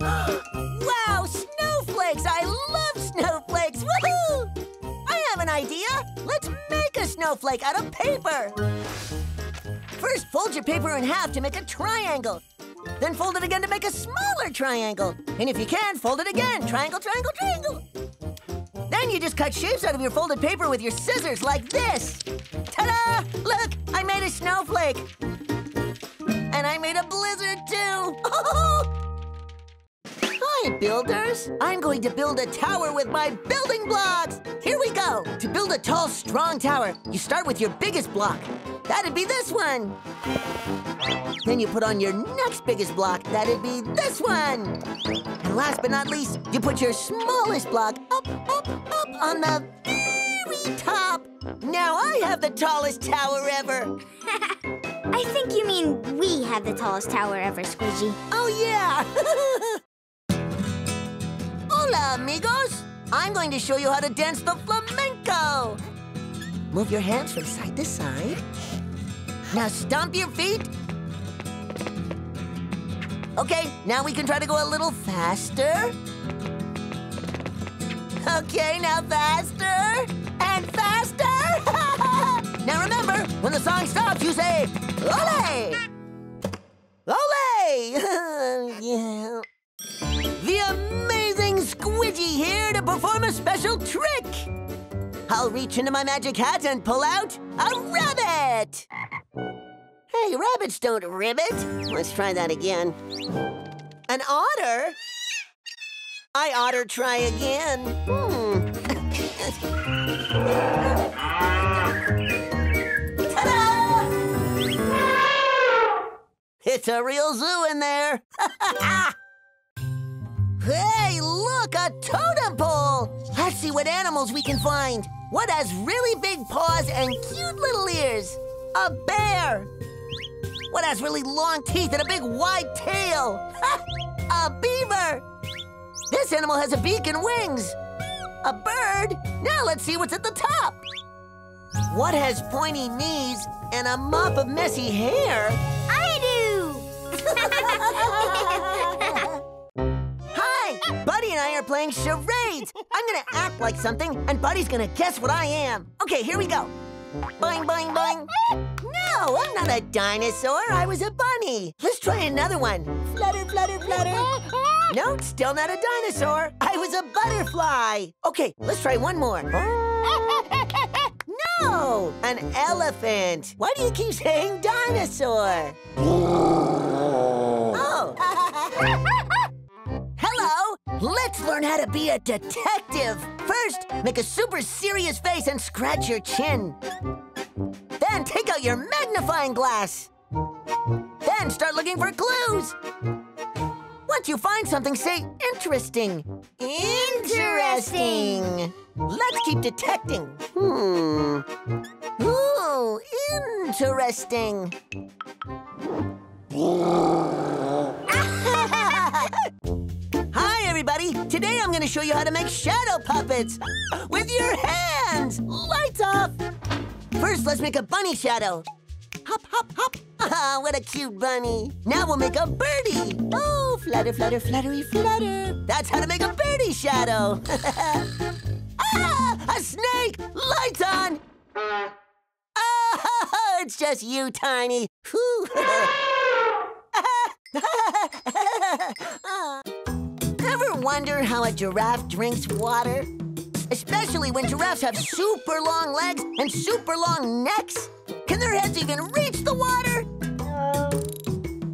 wow, snowflakes! I love snowflakes! Woohoo! I have an idea. Let's make a snowflake out of paper. First, fold your paper in half to make a triangle. Then fold it again to make a smaller triangle. And if you can, fold it again. Triangle, triangle, triangle. Then you just cut shapes out of your folded paper with your scissors like this. Ta-da! Look, I made a snowflake. And I made a blizzard too. Builders. I'm going to build a tower with my building blocks. Here we go. To build a tall, strong tower, you start with your biggest block. That'd be this one. Then you put on your next biggest block. That'd be this one. And last but not least, you put your smallest block up, up, up on the very top. Now I have the tallest tower ever. I think you mean we have the tallest tower ever, Squidgy. Oh, yeah. Hola, amigos. I'm going to show you how to dance the flamenco. Move your hands from side to side. Now stomp your feet. Okay, now we can try to go a little faster. Okay, now faster and faster. now remember, when the song stops, you say, Ole! Reach into my magic hat and pull out a rabbit. Hey, rabbits don't ribbit. Let's try that again. An otter? I otter try again. Hmm. Ta-da! It's a real zoo in there. hey, look, a totem pole. Let's see what animals we can find. What has really big paws and cute little ears? A bear. What has really long teeth and a big wide tail? a beaver. This animal has a beak and wings. A bird. Now let's see what's at the top. What has pointy knees and a mop of messy hair? I do! Hi! Buddy and I are playing charades. I'm gonna act like something, and Buddy's gonna guess what I am. Okay, here we go. Boing, boing, boing. No, I'm not a dinosaur. I was a bunny. Let's try another one. Flutter, flutter, flutter. No, still not a dinosaur. I was a butterfly. Okay, let's try one more. No, an elephant. Why do you keep saying dinosaur? Oh. Learn how to be a detective. First, make a super serious face and scratch your chin. Then take out your magnifying glass. Then start looking for clues. Once you find something, say interesting. Interesting. Let's keep detecting. Hmm. Ooh, interesting. Today I'm going to show you how to make shadow puppets with your hands. Lights off. First, let's make a bunny shadow. Hop, hop, hop. Ah, what a cute bunny. Now we'll make a birdie. Oh, flutter, flutter, fluttery, flutter. That's how to make a birdie shadow. ah, a snake. Lights on. Oh, it's just you, Tiny. Wonder how a giraffe drinks water? Especially when giraffes have super long legs and super long necks. Can their heads even reach the water? No.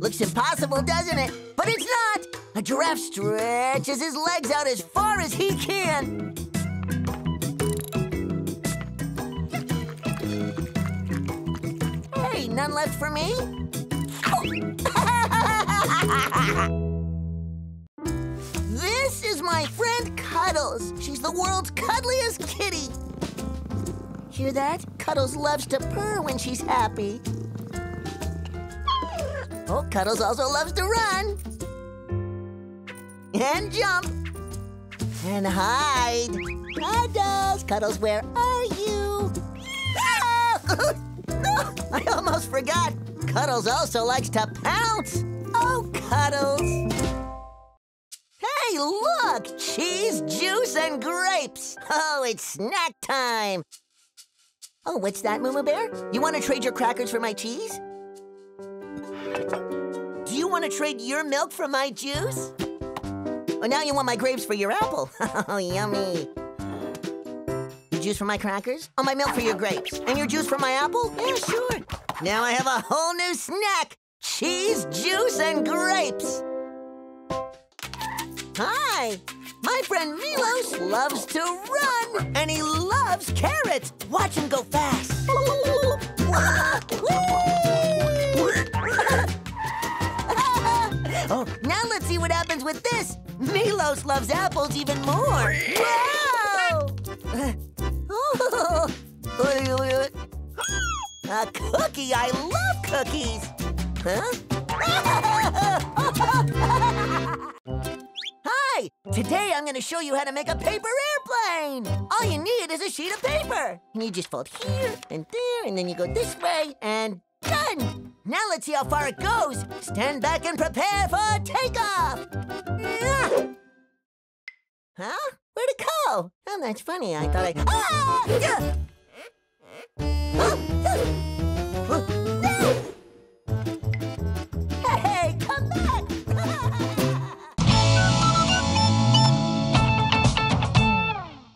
Looks impossible, doesn't it? But it's not. A giraffe stretches his legs out as far as he can. Hey, none left for me? is my friend Cuddles. She's the world's cuddliest kitty. Hear that? Cuddles loves to purr when she's happy. Oh, Cuddles also loves to run. And jump. And hide. Cuddles, Cuddles, where are you? I almost forgot. Cuddles also likes to pounce. Oh, Cuddles. Look! Cheese, juice, and grapes! Oh, it's snack time! Oh, what's that, Moo Bear? You want to trade your crackers for my cheese? Do you want to trade your milk for my juice? Oh, now you want my grapes for your apple. Oh, yummy. Your juice for my crackers? Oh, my milk for your grapes. And your juice for my apple? Yeah, sure. Now I have a whole new snack. Cheese, juice, and grapes. Hi! My friend Milos loves to run, and he loves carrots. Watch him go fast. oh, now let's see what happens with this. Milos loves apples even more. Wow! A cookie! I love cookies! Huh? Today I'm gonna show you how to make a paper airplane! All you need is a sheet of paper. And you just fold here and there, and then you go this way, and done! Now let's see how far it goes. Stand back and prepare for takeoff! Huh? Where'd it go? Oh, that's funny. I thought I... Ah!